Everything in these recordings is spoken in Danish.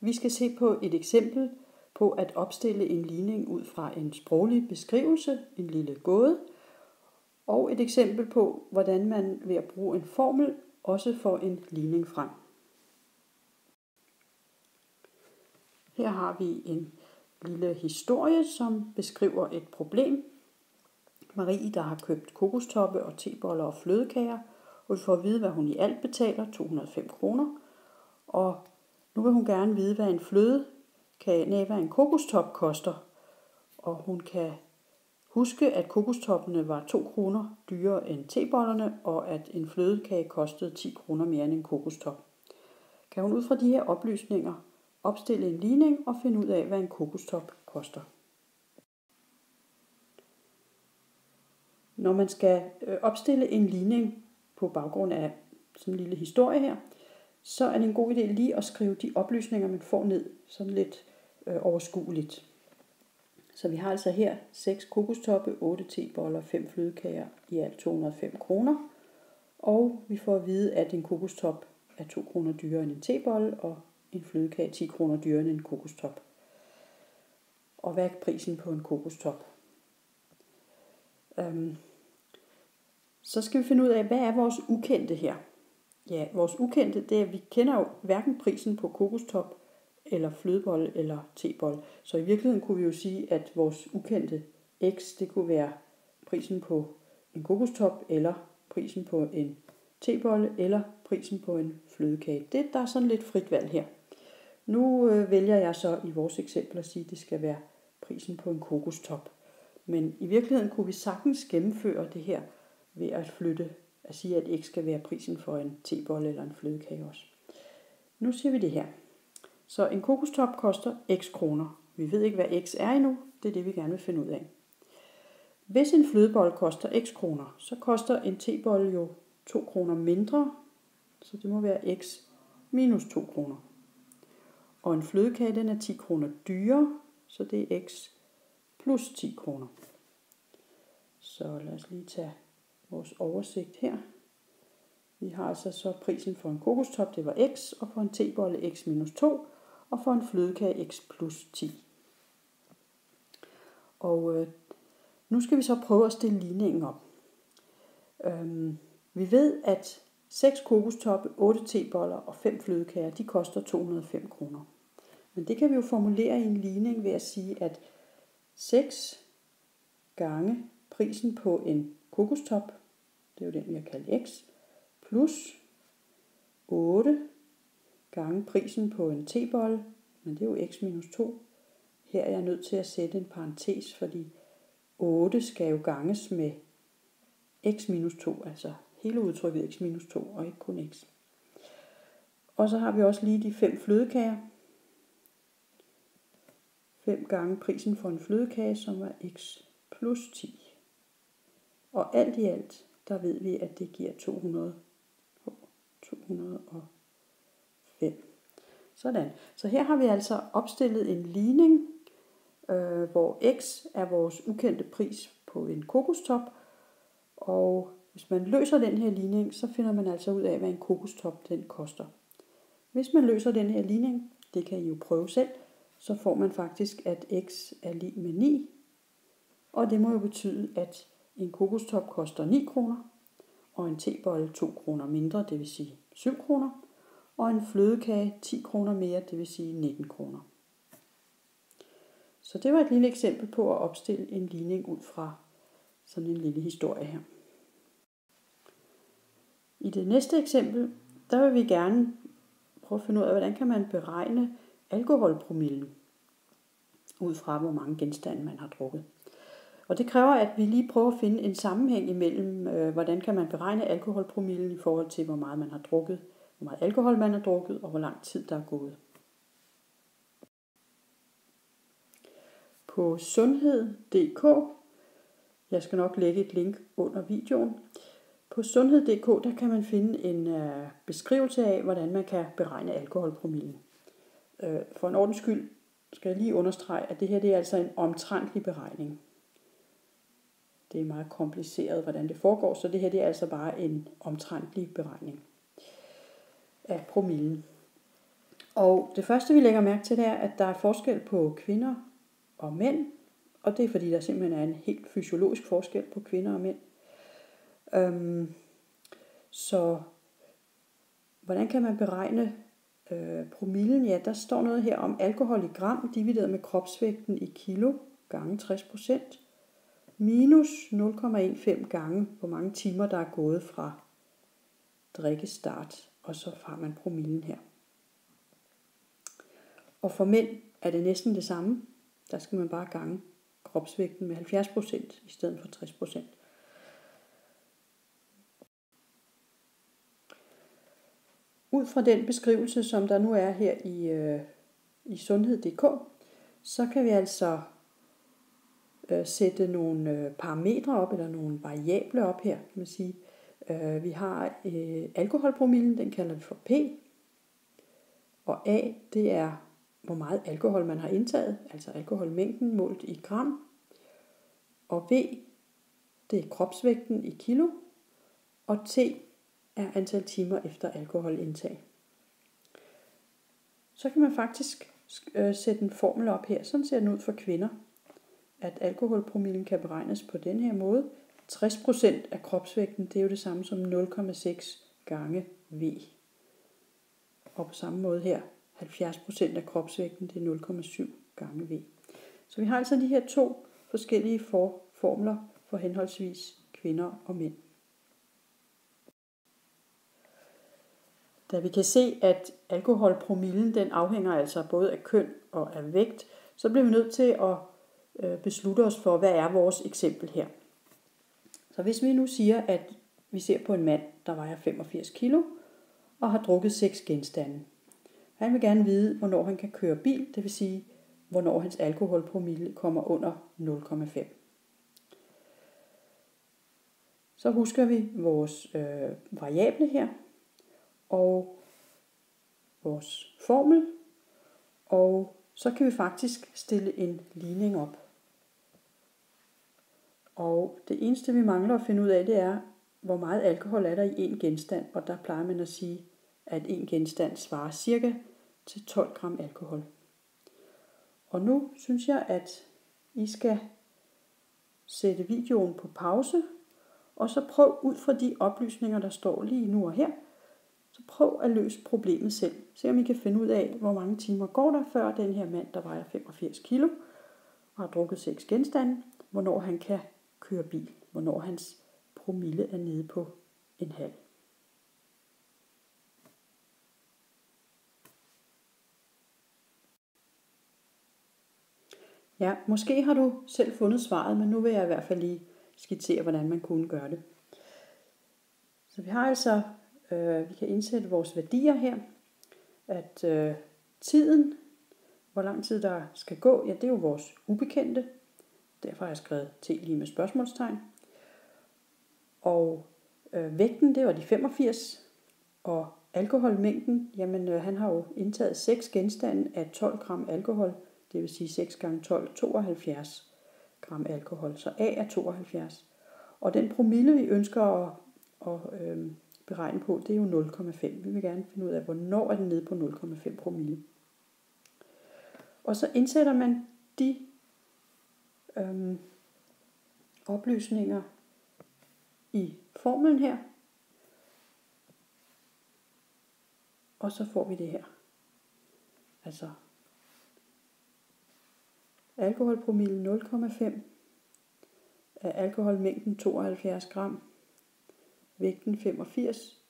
Vi skal se på et eksempel på at opstille en ligning ud fra en sproglig beskrivelse, en lille gåde, og et eksempel på, hvordan man ved at bruge en formel også får en ligning frem. Her har vi en lille historie, som beskriver et problem. Marie, der har købt kokostoppe og teboller og flødekager, og vi får at vide, hvad hun i alt betaler, 205 kroner. Og nu vil hun gerne vide, hvad en flødekage, nej, hvad en kokostop koster. Og hun kan huske, at kokostoppene var 2 kroner dyrere end tebollerne, og at en flødekage kostede 10 kroner mere end en kokostop. Kan hun ud fra de her oplysninger opstille en ligning og finde ud af, hvad en kokostop koster. Når man skal øh, opstille en ligning på baggrund af sådan en lille historie her, så er det en god idé lige at skrive de oplysninger, man får ned, sådan lidt øh, overskueligt. Så vi har altså her 6 kokostoppe, 8 teboller, 5 flødekager, i alt 205 kroner. Og vi får at vide, at en kokostop er 2 kroner dyrere end en tebolle, og en flødekage 10 kroner dyrere end en kokostop. Og hvad er prisen på en kokostop? Øhm, så skal vi finde ud af, hvad er vores ukendte her? Ja, vores ukendte, det er, at vi kender jo hverken prisen på kokostop, eller flødebolle, eller tebolle. Så i virkeligheden kunne vi jo sige, at vores ukendte x, det kunne være prisen på en kokostop, eller prisen på en tebolle, eller prisen på en flødekage. Det, der er sådan lidt frit valg her. Nu øh, vælger jeg så i vores eksempel at sige, at det skal være prisen på en kokostop. Men i virkeligheden kunne vi sagtens gennemføre det her ved at flytte, at sige, at x skal være prisen for en tebolle eller en flødekage også. Nu siger vi det her. Så en kokostop koster x kroner. Vi ved ikke, hvad x er endnu. Det er det, vi gerne vil finde ud af. Hvis en flødebolle koster x kroner, så koster en tebolle jo 2 kroner mindre, så det må være x minus 2 kroner. Og en flødekage den er 10 kroner dyrere, så det er x plus 10 kroner. Så lad os lige tage vores oversigt her. Vi har altså så prisen for en kokostop, det var x, og for en tebolle x minus 2, og for en flødekage x plus 10. Og øh, nu skal vi så prøve at stille ligningen op. Øhm, vi ved, at 6 kokostoppe, 8 teboller og 5 flødekager, de koster 205 kroner. Men det kan vi jo formulere i en ligning ved at sige, at 6 gange prisen på en kokostop, det er jo den, vi har kaldt x, plus 8 gange prisen på en tebolle, men det er jo x minus 2. Her er jeg nødt til at sætte en parentes, fordi 8 skal jo ganges med x minus 2, altså hele udtrykket x minus 2 og ikke kun x. Og så har vi også lige de fem flødekager. 5 gange prisen for en flødekage, som er x plus 10. Og alt i alt, der ved vi, at det giver 200, 205. Sådan. Så her har vi altså opstillet en ligning, øh, hvor x er vores ukendte pris på en kokostop. Og hvis man løser den her ligning, så finder man altså ud af, hvad en kokostop den koster. Hvis man løser den her ligning, det kan I jo prøve selv, så får man faktisk, at x er lige med 9. Og det må jo betyde, at en kokostop koster 9 kroner, og en tebolle 2 kroner mindre, det vil sige 7 kroner, og en flødekage 10 kroner mere, det vil sige 19 kroner. Så det var et lille eksempel på at opstille en ligning ud fra sådan en lille historie her. I det næste eksempel, der vil vi gerne prøve at finde ud af, hvordan kan man beregne alkoholpromillen ud fra, hvor mange genstande man har drukket. Og det kræver, at vi lige prøver at finde en sammenhæng imellem, øh, hvordan kan man beregne alkoholpromillen i forhold til, hvor meget man har drukket, hvor meget alkohol man har drukket, og hvor lang tid der er gået. På sundhed.dk, jeg skal nok lægge et link under videoen, på sundhed.dk der kan man finde en øh, beskrivelse af, hvordan man kan beregne alkoholpromillen. Øh, for en ordens skyld skal jeg lige understrege, at det her det er altså en omtrentlig beregning. Det er meget kompliceret, hvordan det foregår, så det her det er altså bare en omtrentlig beregning af promillen. Og det første, vi lægger mærke til, det er, at der er forskel på kvinder og mænd. Og det er, fordi der simpelthen er en helt fysiologisk forskel på kvinder og mænd. Øhm, så hvordan kan man beregne øh, promillen? Ja, der står noget her om alkohol i gram divideret med kropsvægten i kilo gange 60 procent minus 0,15 gange, hvor mange timer der er gået fra drikkestart, og så har man promillen her. Og for mænd er det næsten det samme. Der skal man bare gange kropsvægten med 70% i stedet for 60%. Ud fra den beskrivelse, som der nu er her i, øh, i sundhed.dk, så kan vi altså øh, sætte nogle øh, parametre op, eller nogle variable op her, kan man sige. Øh, vi har øh, alkoholpromillen, den kalder vi for P, og A, det er hvor meget alkohol man har indtaget, altså alkoholmængden målt i gram. Og V, det er kropsvægten i kilo. Og T er antal timer efter alkoholindtag. Så kan man faktisk øh, sætte en formel op her. Sådan ser den ud for kvinder. At alkoholpromillen kan beregnes på den her måde. 60% af kropsvægten, det er jo det samme som 0,6 gange V. Og på samme måde her, 70% af kropsvægten, det er 0,7 gange V. Så vi har altså de her to forskellige for formler for henholdsvis kvinder og mænd. Da vi kan se, at alkoholpromillen den afhænger altså både af køn og af vægt, så bliver vi nødt til at øh, beslutte os for, hvad er vores eksempel her. Så hvis vi nu siger, at vi ser på en mand, der vejer 85 kilo og har drukket seks genstande. Han vil gerne vide, hvornår han kan køre bil, det vil sige, hvornår hans alkoholpromille kommer under 0,5. Så husker vi vores øh, variable her, og vores formel, og så kan vi faktisk stille en ligning op. Og det eneste vi mangler at finde ud af, det er, hvor meget alkohol er der i en genstand, og der plejer man at sige, at en genstand svarer cirka til 12 gram alkohol. Og nu synes jeg, at I skal sætte videoen på pause, og så prøv ud fra de oplysninger, der står lige nu og her, så prøv at løse problemet selv. Se om I kan finde ud af, hvor mange timer går der før den her mand, der vejer 85 kilo og har drukket seks genstande, hvornår han kan køre bil, hvornår hans promille er nede på en halv. Ja, måske har du selv fundet svaret, men nu vil jeg i hvert fald lige skitsere, hvordan man kunne gøre det. Så vi har altså, øh, vi kan indsætte vores værdier her, at øh, tiden, hvor lang tid der skal gå, ja, det er jo vores ubekendte. Derfor har jeg skrevet T lige med spørgsmålstegn. Og øh, vægten, det var de 85, og alkoholmængden, jamen øh, han har jo indtaget 6 genstande af 12 gram alkohol, det vil sige 6 gange 12, 72 gram alkohol. Så A er 72. Og den promille, vi ønsker at, at øh, beregne på, det er jo 0,5. Vi vil gerne finde ud af, hvornår er den nede på 0,5 promille. Og så indsætter man de øhm, oplysninger i formlen her. Og så får vi det her. Altså alkoholpromille 0,5, af alkoholmængden 72 gram, vægten 85,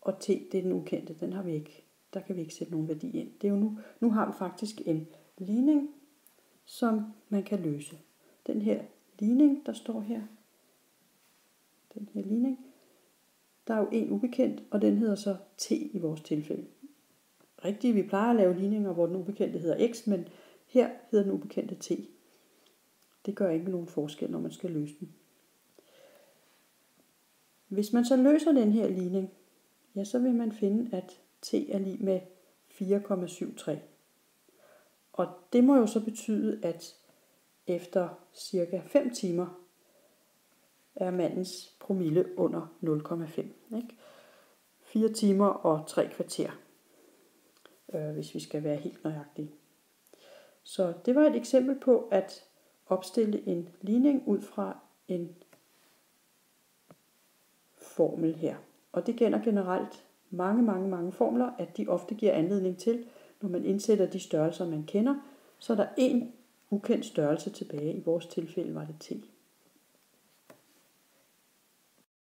og T, det er den ukendte, den har vi ikke, der kan vi ikke sætte nogen værdi ind. Det er jo nu, nu har vi faktisk en ligning, som man kan løse. Den her ligning, der står her, den her ligning, der er jo en ubekendt, og den hedder så T i vores tilfælde. Rigtigt, vi plejer at lave ligninger, hvor den ubekendte hedder X, men her hedder den ubekendte T. Det gør ikke nogen forskel, når man skal løse den. Hvis man så løser den her ligning, ja, så vil man finde, at T er lige med 4,73. Og det må jo så betyde, at efter cirka 5 timer er mandens promille under 0,5. 4 timer og 3 kvarter. øh, hvis vi skal være helt nøjagtige. Så det var et eksempel på at opstille en ligning ud fra en formel her. Og det gælder generelt mange, mange, mange formler, at de ofte giver anledning til, når man indsætter de størrelser, man kender, så er der en ukendt størrelse tilbage. I vores tilfælde var det t.